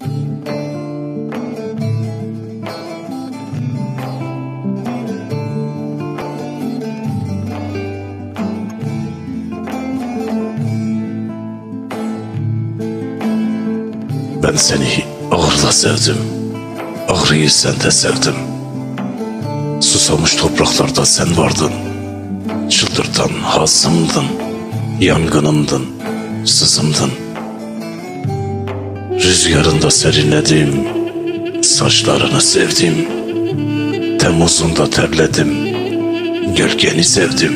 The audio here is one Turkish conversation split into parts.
Ben seni ağırla sevdim. Ağrıyı sen de sevdim. Susamış topraklarda sen vardın. Çıldırtan hazımdın. Yangınımdın. Sızımdın. Rüzgarında serinledim. Saçlarını sevdim. Temmuzunda terledim. Gölgeni sevdim.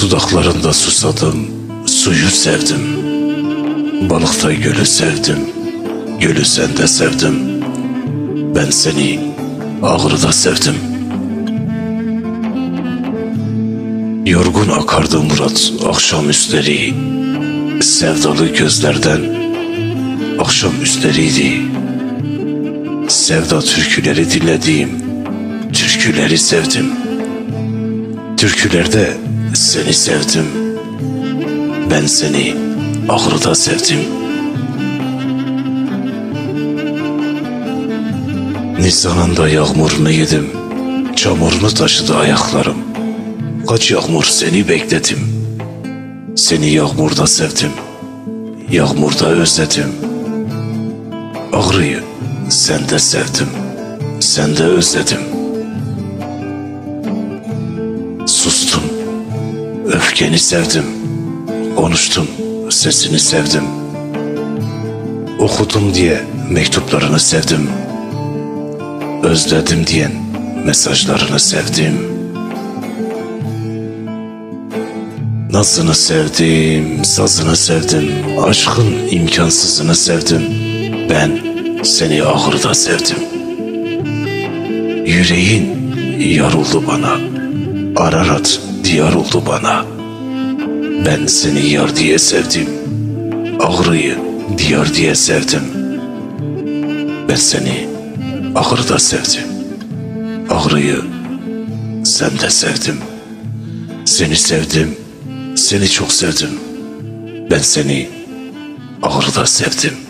Dudaklarında susadım. Suyu sevdim. Balıkta gölü sevdim. Gölü sen de sevdim. Ben seni ağrıda sevdim. Yorgun akardı Murat akşam üstleri. Sevdalı gözlerden akşam üstleriydi. Sevda türküleri dinlediğim türküleri sevdim. Türkülerde seni sevdim. Ben seni ahırda sevdim. Nisan'ında yağmurunu yedim. Çamurunu taşıdı ayaklarım. Kaç yağmur seni bekledim. Seni yağmurda sevdim. Yağmurda özledim. Ağrıyı sen de sevdim. Sen de özledim. Sustum. Öfkeni sevdim. Konuştum. Sesini sevdim. Okudum diye mektuplarını sevdim. Özledim diyen mesajlarını sevdim. Nazını sevdim, sazını sevdim, aşkın imkansızını sevdim. Ben seni ahırda sevdim. Yüreğin yar oldu bana, Ararat diyar oldu bana. Ben seni yar diye sevdim, ağrıyı diyar diye sevdim. Ben seni ahırda sevdim, ağrıyı sen de sevdim. Seni sevdim, seni çok sevdim. Ben seni ağrıda sevdim.